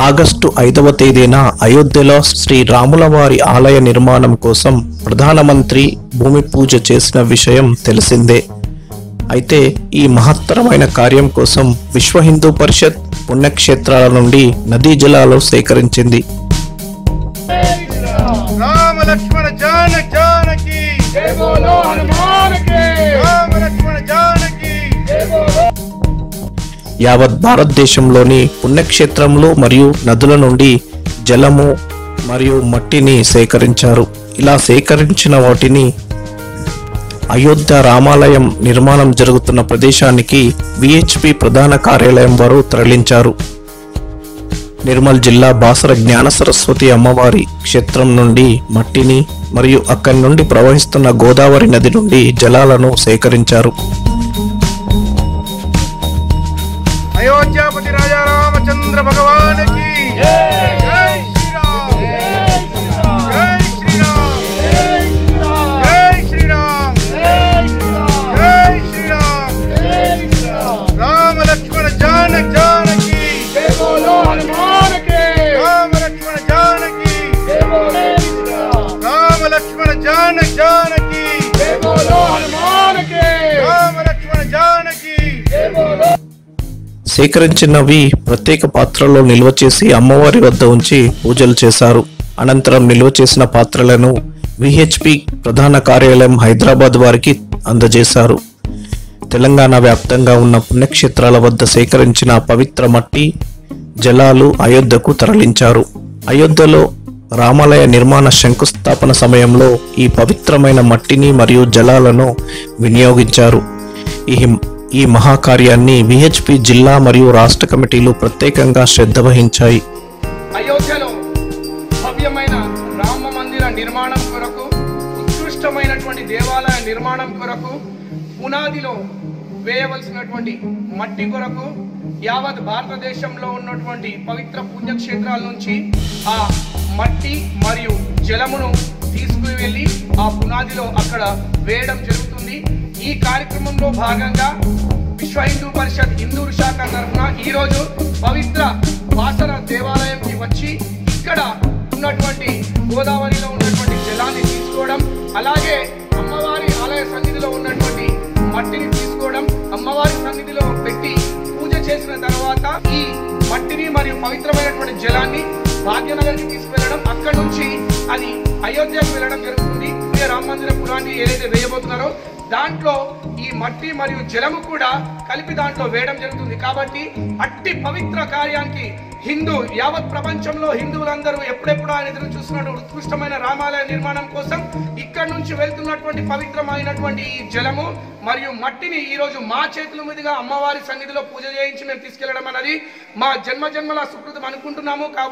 August ఐదవ తేదీన అయోధ్యలో శ్రీ రాముల వారి ఆలయ నిర్మాణం కోసం ప్రధానమంత్రి భూమి పూజ చేసిన విషయం తెలిసిందే. అయితే ఈ మహత్తరమైన కార్యం కోసం విశ్వ హిందూ పరిషత్ పుణ్యక్షేత్రాల నుండి నదీ జలాలు సేకరించింది. జానకి. బోలో హనుమాన్. యావత్ భారతదేశంలోని పుణ్యక్షేత్రములు మరియు నదుల నుండి జలము మరియు మట్టిని సేకరించారు. ఇలా సేకరించిన వాటిని అయోధ్య రామాలయం నిర్మాణం జరుగుతున్న ప్రదేశానికి విహెచ్పి ప్రధాన కార్యాలయం వారు తరలించారు. నిర్మల్ జిల్లా బాసర జ్ఞాన సరస్వతి అమ్మవారి క్షేత్రం నుండి మట్టిని మరియు అక్కడి నుండి ప్రవహిస్తున్న గోదావరి నది నుండి జలాలను సేకరించారు. अयोध्यापति राजा रामचंद्र भगवान की। जय श्री राम श्री राम जय श्री राम जय श्री राम राम लक्ष्मण जान जान राम लक्ष्मण जान సేకరించినవి ప్రత్యేక పాత్రలో నిల్వ చేసి అమ్మవారి వద్ద ఉంచి పూజలు చేశారు. అనంతరం నిల్వ చేసిన పాత్రలను విహెచ్పి ప్రధాన కార్యాలయం హైదరాబాద్ వారికి అందజేశారు. తెలంగాణ వ్యాప్తంగా ఉన్న పుణ్యక్షేత్రాల వద్ద సేకరించిన పవిత్ర మట్టి జలాలు అయోధ్యకు తరలించారు. అయోధ్యలో రామాలయ నిర్మాణ శంకుస్థాపన సమయంలో ఈ పవిత్రమైన మట్టిని మరియు జలాలను వినియోగించారు. ఈ ఈ మహాకార్యాన్ని విహెచ్పి జిల్లా మరియు రాష్ట్ర కమిటీలు ప్రత్యేకంగా శ్రద్ధ వహించాయి. అయోధ్యలో భవ్యమైన రామ మందిర నిర్మాణం కొరకు ఉత్కృష్టమైనటువంటి దేవాలయ నిర్మాణం కొరకు పునాదిలో వేయవలసినటువంటి మట్టి కొరకు యావత్ భారతదేశంలో ఉన్నటువంటి పవిత్ర పుణ్యక్షేత్రాల నుంచి ఆ మట్టి మరియు జలమును తీసుకుని వెళ్ళి ఆ పునాదిలో అక్కడ వేయడం జరుగుతుంది. ఈ కార్యక్రమంలో భాగంగా విశ్వ హిందూ పరిషత్ హిందూ శాఖ తరఫున ఈరోజు పవిత్ర వాసన దేవాలయంకి వచ్చి ఇక్కడ ఉన్నటువంటి గోదావరిలో ఉన్నటువంటి జలాన్ని తీసుకోవడం అలాగే అమ్మవారి ఆలయ సన్నిధిలో ఉన్నటువంటి మట్టిని తీసుకోవడం అమ్మవారి సన్నిధిలో పెట్టి పూజ చేసిన తర్వాత ఈ మట్టిని మరియు పవిత్రమైనటువంటి జలాన్ని భాగ్యనగర్కి తీసుకువెళ్ళడం. అక్కడ నుంచి అది అయోధ్యకు వెళ్ళడం జరుగుతుంది. ఇదే రామ మందిర పురాన్ని ఏదైతే వేయబోతున్నారో దాంట్లో ఈ మట్టి మరియు జలము కూడా కలిపి దాంట్లో వేయడం జరుగుతుంది. కాబట్టి అట్టి పవిత్ర కార్యానికి హిందూ యావత్ ప్రపంచంలో హిందువులందరూ ఎప్పుడెప్పుడు ఆయన ఎదురు చూస్తున్న ఉత్కృష్టమైన రామాలయ నిర్మాణం కోసం ఇక్కడ నుంచి వెళ్తున్నటువంటి పవిత్రమైనటువంటి ఈ జలము మరియు మట్టిని ఈ రోజు మా చేతుల మీదుగా అమ్మవారి సన్నిధిలో పూజ చేయించి మేము తీసుకెళ్ళడం అనేది మా జన్మ జన్మల సుకృతం అనుకుంటున్నాము. కాబట్టి